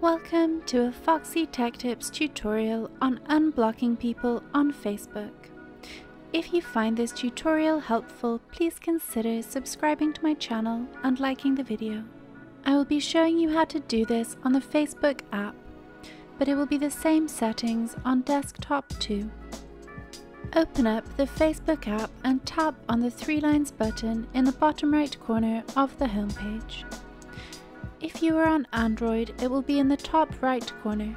Welcome to a Foxy Tech Tips tutorial on unblocking people on Facebook. If you find this tutorial helpful, please consider subscribing to my channel and liking the video. I will be showing you how to do this on the Facebook app, but it will be the same settings on desktop too. Open up the Facebook app and tap on the three lines button in the bottom right corner of the homepage. If you are on Android, it will be in the top right corner.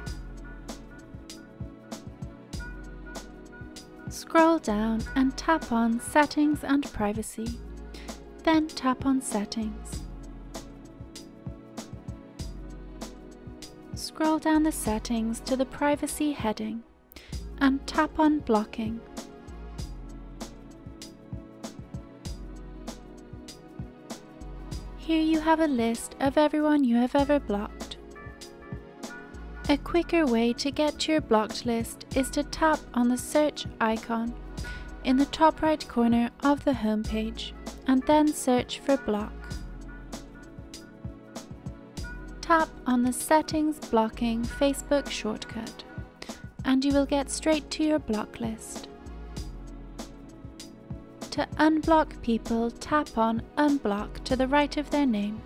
Scroll down and tap on Settings and Privacy. Then tap on Settings. Scroll down the settings to the Privacy heading and tap on Blocking. Here you have a list of everyone you have ever blocked. A quicker way to get to your blocked list is to tap on the search icon in the top right corner of the homepage and then search for block. Tap on the settings blocking Facebook shortcut and you will get straight to your block list. To unblock people, tap on Unblock to the right of their name.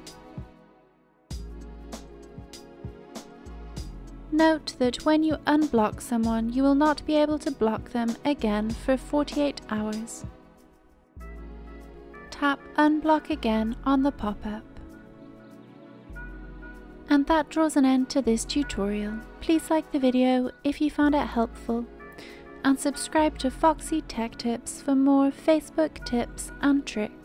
Note that when you unblock someone, you will not be able to block them again for 48 hours. Tap Unblock again on the pop-up. And that draws an end to this tutorial. Please like the video if you found it helpful and subscribe to Foxy Tech Tips for more Facebook tips and tricks.